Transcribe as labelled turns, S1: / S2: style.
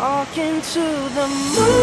S1: Talking to the moon.